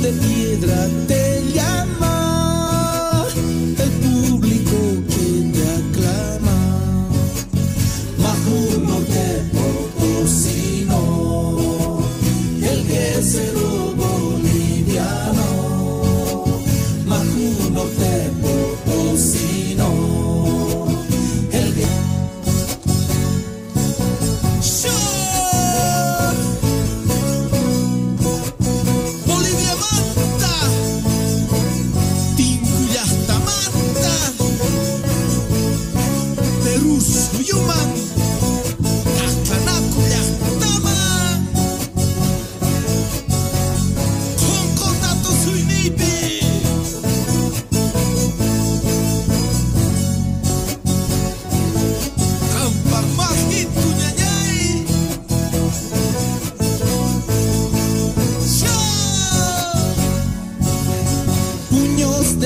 de piedra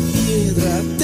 piedra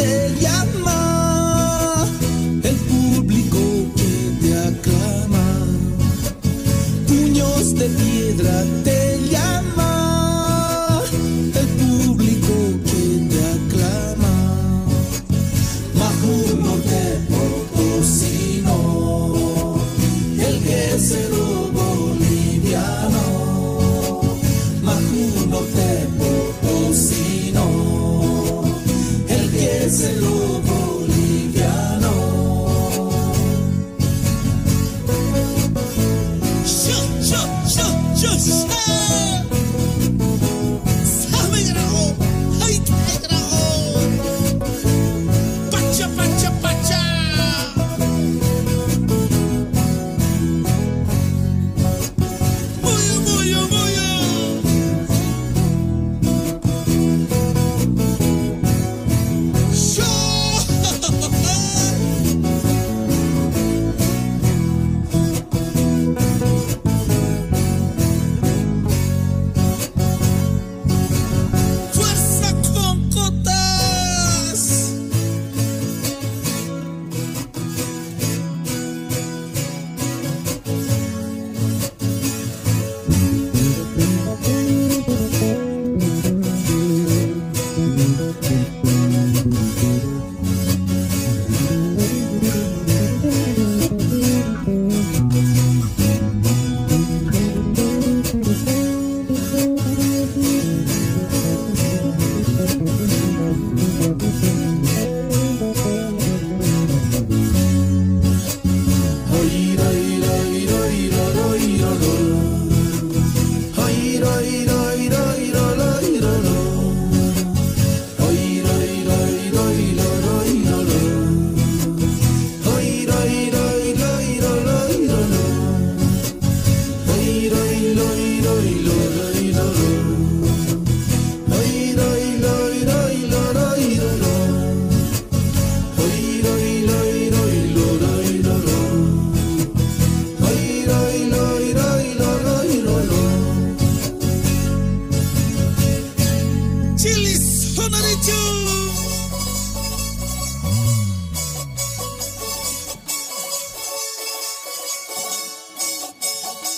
Chilis Honorichu.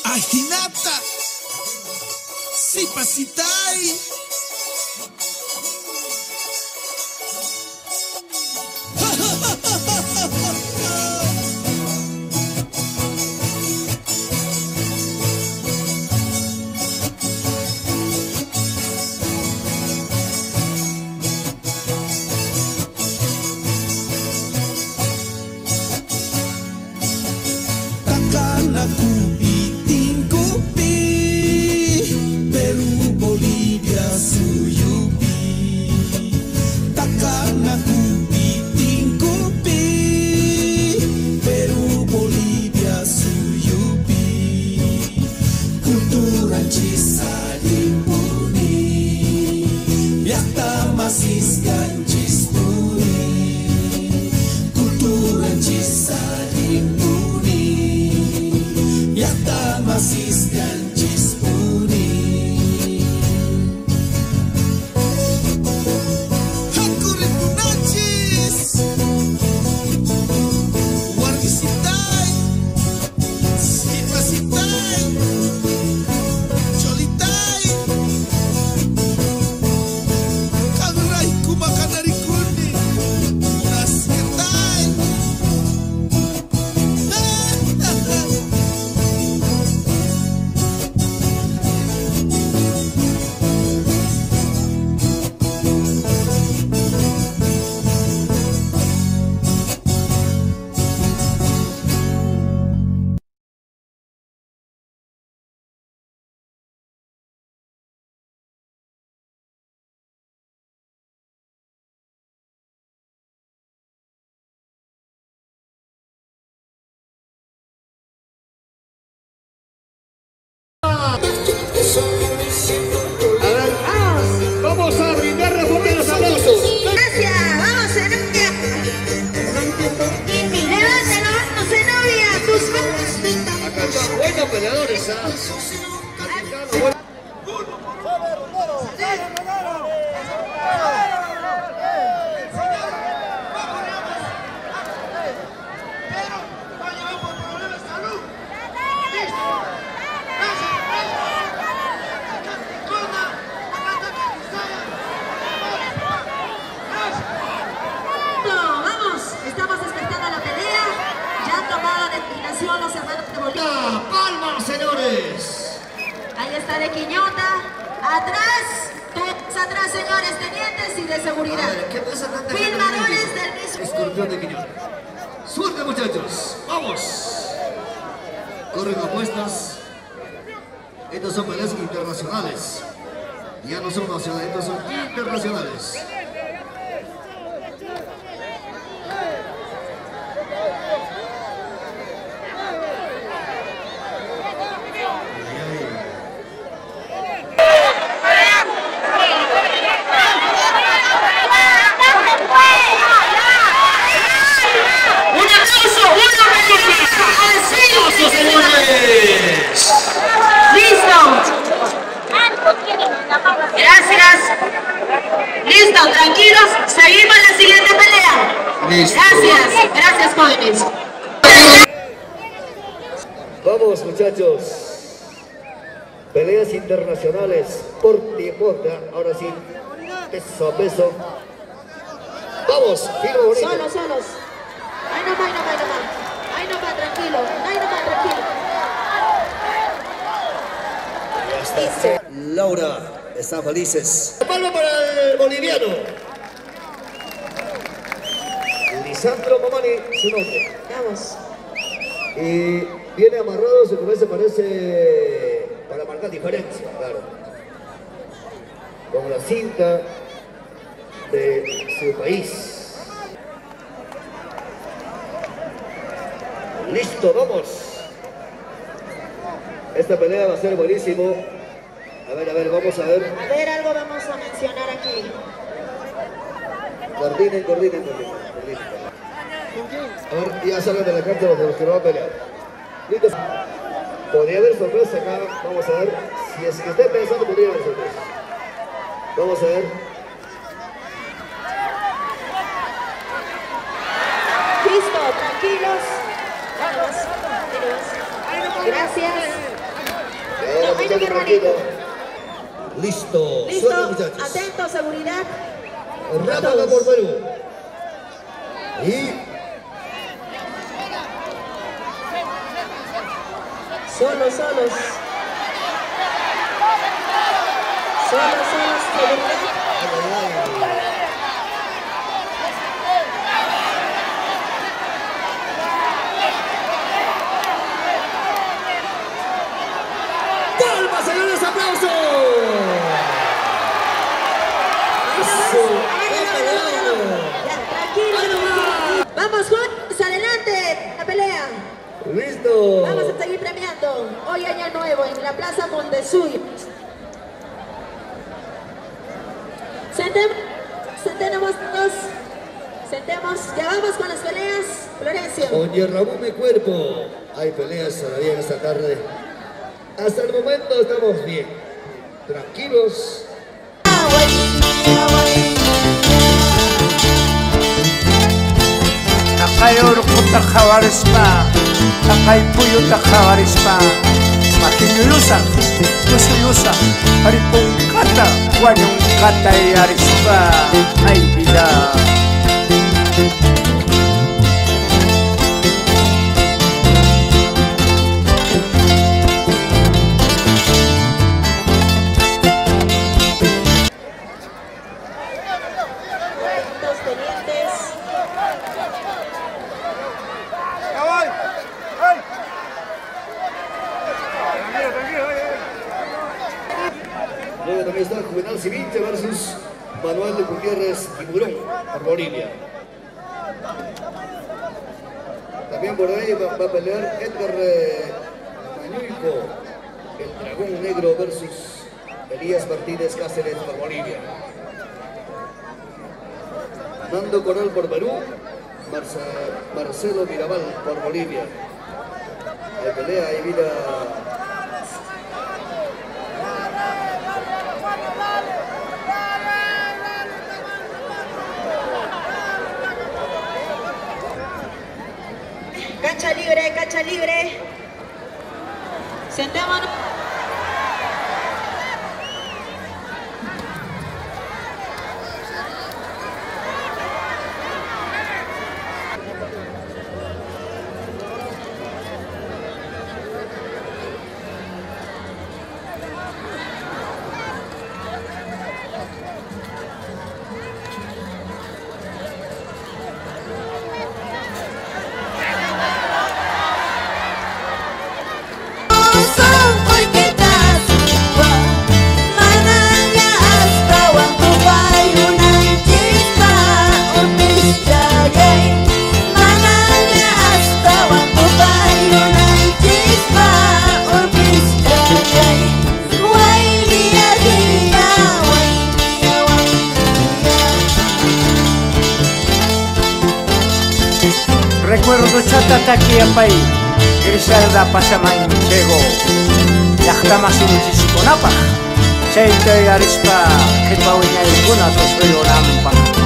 Ajinata. Sipasitai. Santos. Está de Quiñota. Atrás, todos atrás, señores, tenientes y de A seguridad. ver, ¿qué pasa con Filmadores del mismo. Escorpión de Quiñón. Suerte, muchachos. Vamos. Corren apuestas. Estos son peleas internacionales. Ya no son nacionales, estos son internacionales. Ay, ay. Un aplauso, una ¡Aplausos, señores! Listo. Gracias. Listo, tranquilos. Seguimos la siguiente pelea. Listo. Gracias, Vamos muchachos. Peleas internacionales por tiempo. Ahora sí. Peso a peso. Vamos, firme bonito. Solos, solos. Ahí no va, ahí no va, ahí no va. Ahí no va, tranquilo. Ahí no va, tranquilo. Laura está felices. Palma para el boliviano. Lisandro Mamani, su nombre. Vamos. Y viene amarrado, su cabeza parece para marcar diferencia, claro. Con la cinta de su país. Listo, vamos. Esta pelea va a ser buenísimo. A ver, a ver, vamos a ver. A ver, algo vamos a mencionar aquí. Coordinen, coordinen, coordinen. A ver, ya salgan de la carta los de los que no van a pelear. Listos. Podría haber sorpresa acá. Vamos a ver. Si es que estén pensando, podría haber sorpresa. Vamos a ver. Listo, tranquilos. Vamos. Gracias. Ahora, No. Listo. Listo, muchachos. atento, seguridad. Ráfaga por Perú. Y Solos, solos. Solos, solos, seguridad. ¡Palmas, señores! ¡Aplausos! Eso, qué tranquilo. Vamos, jóvenes, adelante. La pelea. Listo. Vamos a seguir premiando. Hoy año nuevo en la Plaza Montesuy. Sentemos, sentemos todos. Sentemos. Ya vamos con las peleas. Florencio. Oye, Ramón, mi cuerpo. Hay peleas todavía en esta tarde. Hasta el momento estamos bien. Tranquilos. 高変わるスパ高いぷよ高変わるスパ負けのよさよそよさハリポンカタワニョンカタイアリスパはいビダ Luego también está Juvenal Civite versus Manuel de Gutiérrez Tiburón por Bolivia. También por ahí va, a pelear Edgar eh, el dragón negro versus Elías Martínez Cáceres por Bolivia. Mando Coral por Perú, Marcelo Mirabal por Bolivia. La pelea ahí mira cacha libre, cacha libre. Sentémonos. está aquí en país, el salda pasa Takataki apai, Griselda pasamanchego, Yahtamashin chisikonapaj, Cheito y arispa, Jepawinay kuna, Tospeyo nampaj.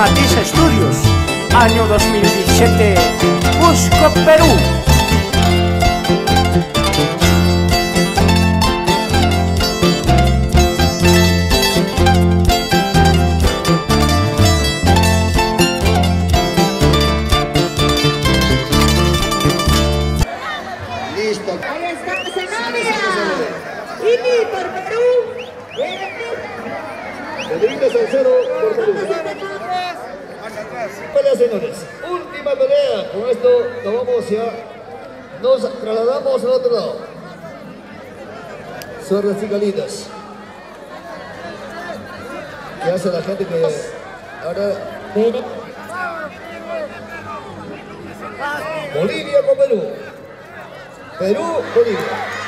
Matiz Estudios, año 2017, Cusco, Perú. Galidas. ¿Qué hace la gente que ahora... Bolivia con Perú. Perú, Bolivia.